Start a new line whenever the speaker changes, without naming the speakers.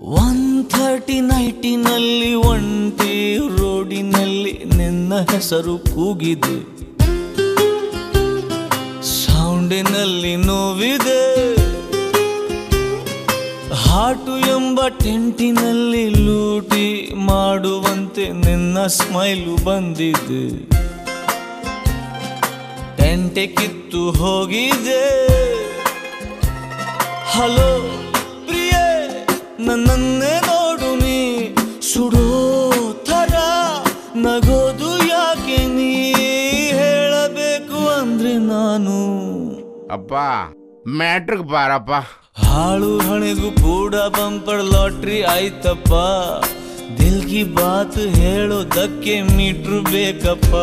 One thirty ನೈಟಿನಲ್ಲಿ ಒಂಟಿ ರೋಡಿನಲ್ಲಿ ನಿನ್ನ ಹೆಸರು ಕೂಗಿದೆ. ಸೌಂಡಿನಲ್ಲಿ ನೋವಿದೆ. ಹಾಟು ಎಂಬ ಟೆಂಟಿನಲ್ಲಿ ಲೂಟಿ ಮಾಡುವಂತೆ ನಿನ್ನ ಸ್ಮೈಲು ಬಂದಿದೆ. ಟೆಂಟೆ ಕಿತ್ತು ಹೋಗಿದೆ. ಹಲೋ. ನನ್ನನ್ನೇ ನೋಡು ನೀ. ಸುಡೋ ಥರ ನಗೋದು ಯಾಕೆ ನೀ? ಹೇಳಬೇಕು ಅಂದ್ರೆ ನಾನು.
ಅಪ್ಪ ಮ್ಯಾಟ್ರಿಕ್ ಬಾರಪ್ಪ.
ಹಾಳು ಹಣೆಗೂ ಕೂಡ ಬಂಪರ್ ಲಾಟ್ರಿ ಆಯ್ತಪ್ಪ. ದಿಲ್ಗಿ ಬಾತ್ ಹೇಳೋದಕ್ಕೆ ಮೀಟ್ರು ಬೇಕಪ್ಪ.